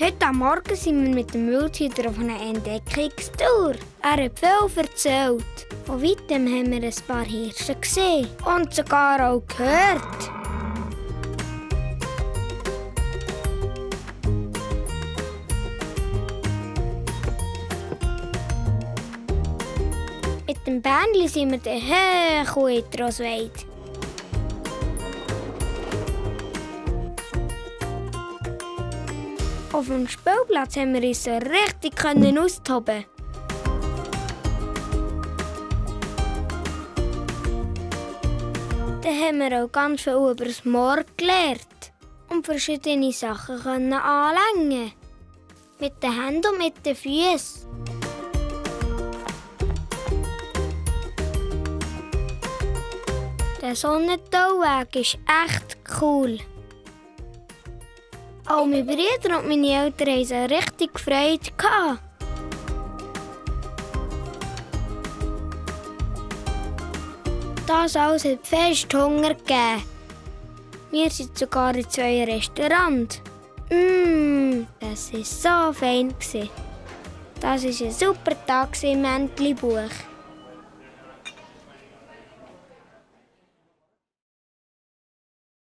Heute Morgen sind wir mit dem Wildhüter auf einer Entdeckungstour. Er hat viel erzählt. Von weitem haben wir ein paar Hirsche gesehen und sogar auch gehört. Mit dem Bändchen sind wir dann hoch in die. Auf dem Spielplatz haben wir uns richtig austoben. Da haben wir auch ganz viel über das Moor gelernt und verschiedene Sachen können anlängen. Mit den Händen und mit den Füßen. Der Sonnentauweg ist echt cool. Auch meine Brüder und meine Eltern haben so richtig gehabt. Das alles hat fest Hunger gegeben. Wir sind sogar in zwei Restaurants. Mmm, das war so fein. Das war ein super Tag im Entli-Buch.